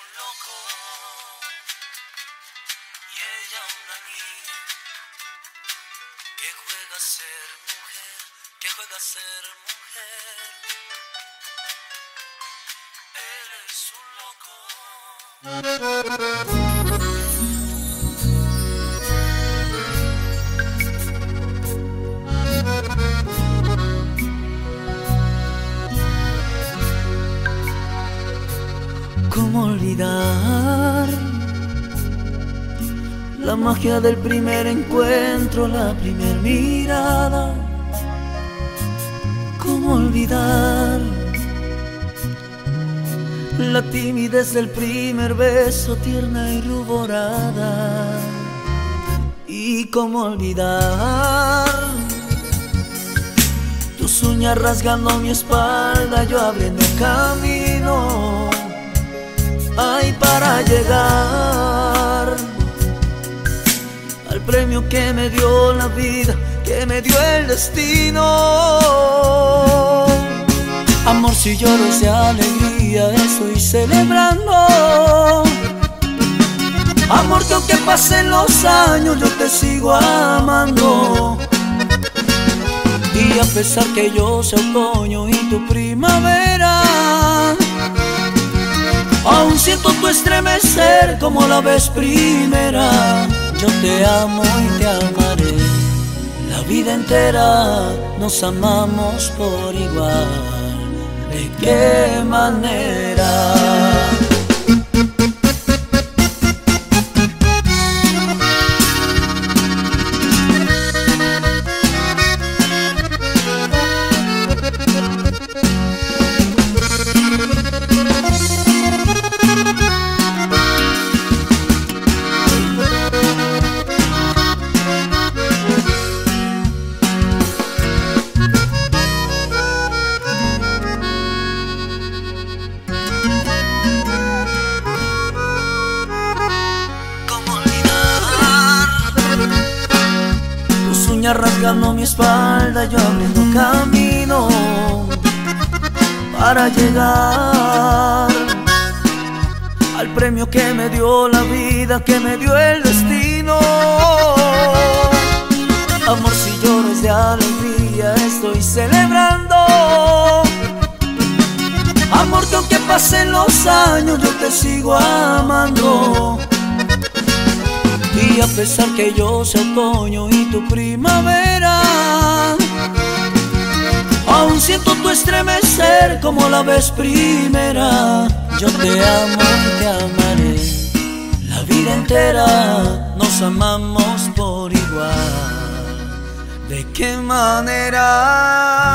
un loco y ella una niña que juega a ser mujer, que juega a ser mujer. Él es un loco. ¿Cómo olvidar la magia del primer encuentro, la primer mirada? ¿Cómo olvidar la timidez del primer beso, tierna y ruborada? ¿Y cómo olvidar tus uñas rasgando mi espalda, yo abriendo camino? Llegar al premio que me dio la vida, que me dio el destino. Amor, si lloro es de alegría, estoy celebrando. Amor, que aunque pasen los años, yo te sigo amando. Y a pesar que yo sea otoño y tu primavera, Aún siento tu estremecer como la vez primera. Yo te amo y te amaré. La vida entera nos amamos por igual. ¿De qué manera? Rasgando mi espalda, yo abriendo camino para llegar al premio que me dio la vida, que me dio el destino. Amor, si lloro es de alegría, estoy celebrando. Amor, que aunque pasen los años, yo te sigo amando. A pesar que yo sea otoño y tu primavera, aún siento tu estremecer como la vez primera. Yo te amo y te amaré. La vida entera nos amamos por igual. ¿De qué manera?